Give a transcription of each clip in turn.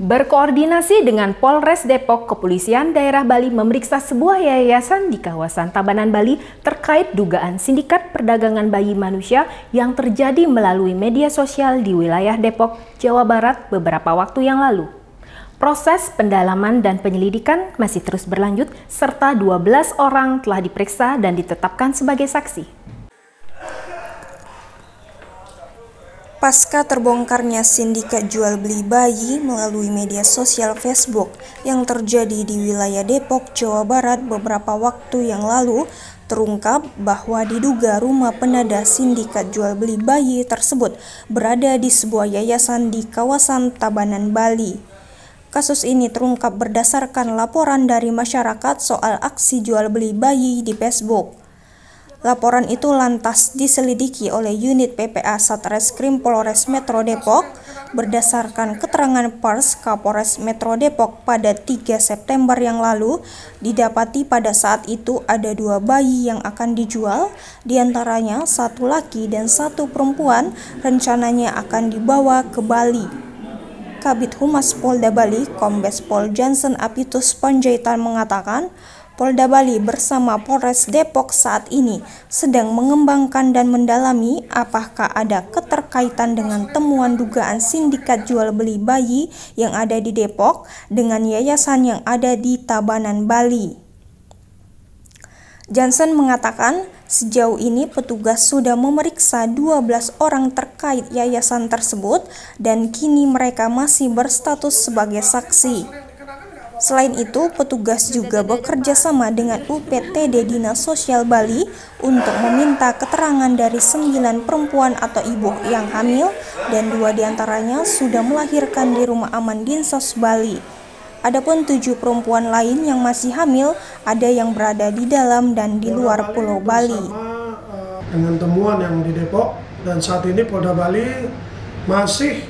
Berkoordinasi dengan Polres Depok, Kepolisian Daerah Bali memeriksa sebuah yayasan di kawasan Tabanan Bali terkait dugaan sindikat perdagangan bayi manusia yang terjadi melalui media sosial di wilayah Depok, Jawa Barat beberapa waktu yang lalu. Proses pendalaman dan penyelidikan masih terus berlanjut serta 12 orang telah diperiksa dan ditetapkan sebagai saksi. Pasca terbongkarnya sindikat jual beli bayi melalui media sosial Facebook yang terjadi di wilayah Depok, Jawa Barat beberapa waktu yang lalu, terungkap bahwa diduga rumah penada sindikat jual beli bayi tersebut berada di sebuah yayasan di kawasan Tabanan, Bali. Kasus ini terungkap berdasarkan laporan dari masyarakat soal aksi jual beli bayi di Facebook. Laporan itu lantas diselidiki oleh unit PPA Satreskrim Polres Metro Depok berdasarkan keterangan pers Kapolres Metro Depok pada 3 September yang lalu didapati pada saat itu ada dua bayi yang akan dijual di antaranya satu laki dan satu perempuan rencananya akan dibawa ke Bali. Kabit Humas Polda Bali Kombes Pol Johnson Apitus Panjaitan mengatakan Polda Bali bersama Polres Depok saat ini sedang mengembangkan dan mendalami apakah ada keterkaitan dengan temuan dugaan sindikat jual beli bayi yang ada di Depok dengan yayasan yang ada di Tabanan, Bali. Johnson mengatakan sejauh ini petugas sudah memeriksa 12 orang terkait yayasan tersebut dan kini mereka masih berstatus sebagai saksi. Selain itu, petugas juga bekerja sama dengan UPTD Dinas Sosial Bali untuk meminta keterangan dari sembilan perempuan atau ibu yang hamil dan dua di antaranya sudah melahirkan di rumah aman Dinsos Bali. Adapun tujuh perempuan lain yang masih hamil ada yang berada di dalam dan di luar Pulau Bali. Dengan temuan yang di Depok dan saat ini Polda Bali masih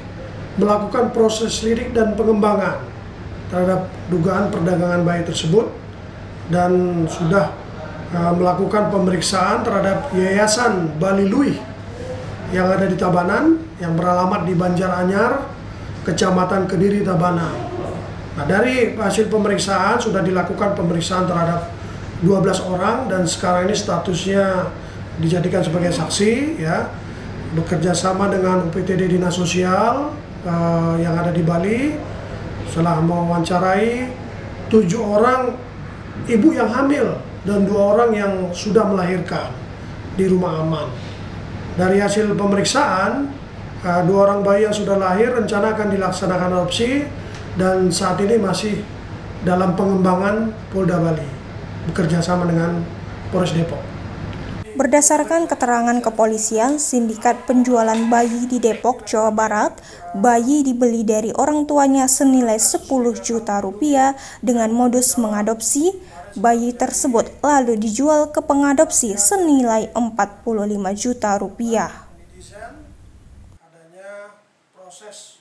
melakukan proses lidik dan pengembangan terhadap dugaan perdagangan bayi tersebut dan sudah uh, melakukan pemeriksaan terhadap Yayasan Bali Lui yang ada di Tabanan yang beralamat di Banjaranyar, Kecamatan Kediri Tabanan. Nah, dari hasil pemeriksaan sudah dilakukan pemeriksaan terhadap 12 orang dan sekarang ini statusnya dijadikan sebagai saksi ya bekerja sama dengan UPTD Dinas Sosial uh, yang ada di Bali setelah mewawancarai tujuh orang ibu yang hamil dan dua orang yang sudah melahirkan di rumah aman. Dari hasil pemeriksaan, eh, dua orang bayi yang sudah lahir rencana akan dilaksanakan adopsi dan saat ini masih dalam pengembangan Polda Bali bekerja sama dengan Polres Depok. Berdasarkan keterangan kepolisian, sindikat penjualan bayi di Depok, Jawa Barat, bayi dibeli dari orang tuanya senilai 10 juta rupiah dengan modus mengadopsi. Bayi tersebut lalu dijual ke pengadopsi senilai 45 juta rupiah. Adanya proses